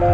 当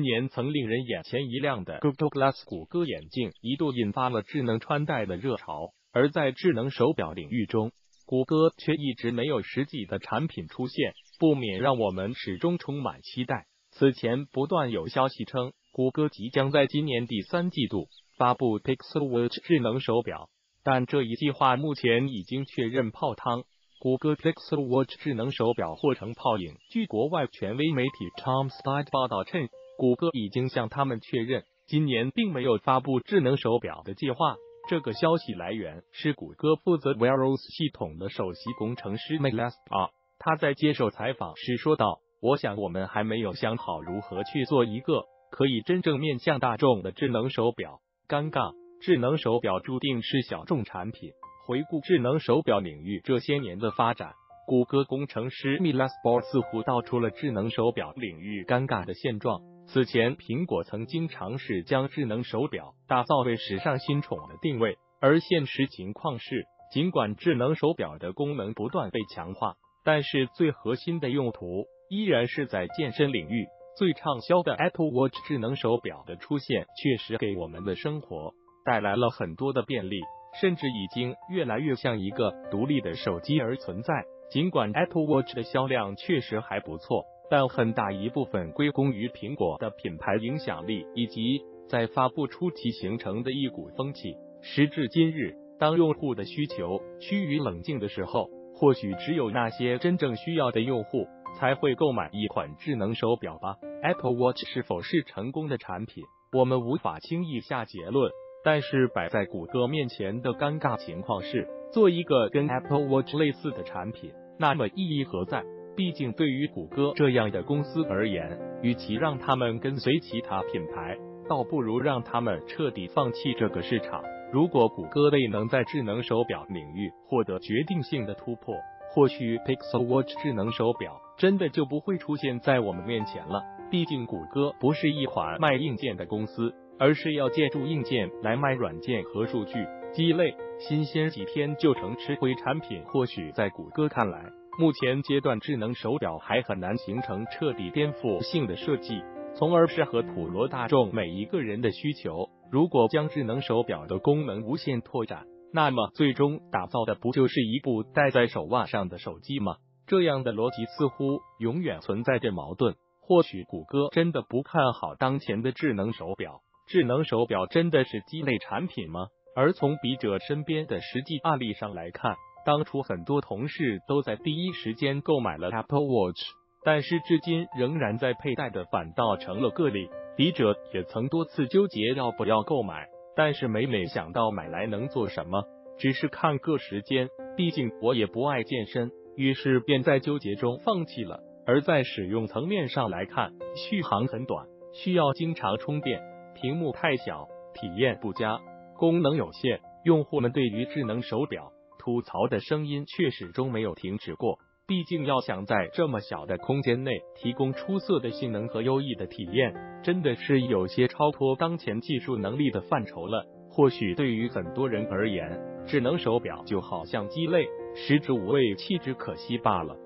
年曾令人眼前一亮的 Google Glass 谷歌眼镜，一度引发了智能穿戴的热潮。而在智能手表领域中，谷歌却一直没有实际的产品出现，不免让我们始终充满期待。此前不断有消息称，谷歌即将在今年第三季度发布 Pixel Watch 智能手表，但这一计划目前已经确认泡汤。谷歌 Pixel Watch 智能手表或成泡影。据国外权威媒体 Tom Stein 报道称。谷歌已经向他们确认，今年并没有发布智能手表的计划。这个消息来源是谷歌负责 Wear OS 系统的首席工程师 m a l a s p a 他在接受采访时说道：“我想我们还没有想好如何去做一个可以真正面向大众的智能手表。”尴尬，智能手表注定是小众产品。回顾智能手表领域这些年的发展。谷歌工程师 m i l a s p o r 似乎道出了智能手表领域尴尬的现状。此前，苹果曾经尝试将智能手表打造为时尚新宠的定位，而现实情况是，尽管智能手表的功能不断被强化，但是最核心的用途依然是在健身领域。最畅销的 Apple Watch 智能手表的出现，确实给我们的生活带来了很多的便利，甚至已经越来越像一个独立的手机而存在。尽管 Apple Watch 的销量确实还不错，但很大一部分归功于苹果的品牌影响力以及在发布初期形成的一股风气。时至今日，当用户的需求趋于冷静的时候，或许只有那些真正需要的用户才会购买一款智能手表吧。Apple Watch 是否是成功的产品，我们无法轻易下结论。但是摆在谷歌面前的尴尬情况是。做一个跟 Apple Watch 类似的产品，那么意义何在？毕竟对于谷歌这样的公司而言，与其让他们跟随其他品牌，倒不如让他们彻底放弃这个市场。如果谷歌未能在智能手表领域获得决定性的突破，或许 Pixel Watch 智能手表真的就不会出现在我们面前了。毕竟谷歌不是一款卖硬件的公司，而是要借助硬件来卖软件和数据。鸡肋，新鲜几天就成吃灰产品。或许在谷歌看来，目前阶段智能手表还很难形成彻底颠覆性的设计，从而适合普罗大众每一个人的需求。如果将智能手表的功能无限拓展，那么最终打造的不就是一部戴在手腕上的手机吗？这样的逻辑似乎永远存在着矛盾。或许谷歌真的不看好当前的智能手表？智能手表真的是鸡肋产品吗？而从笔者身边的实际案例上来看，当初很多同事都在第一时间购买了 Apple Watch，但是至今仍然在佩戴的反倒成了个例。笔者也曾多次纠结要不要购买，但是每每想到买来能做什么，只是看个时间，毕竟我也不爱健身，于是便在纠结中放弃了。而在使用层面上来看，续航很短，需要经常充电，屏幕太小，体验不佳。功能有限，用户们对于智能手表吐槽的声音却始终没有停止过。毕竟，要想在这么小的空间内提供出色的性能和优异的体验，真的是有些超脱当前技术能力的范畴了。或许对于很多人而言，智能手表就好像鸡肋，食之无味，弃之可惜罢了。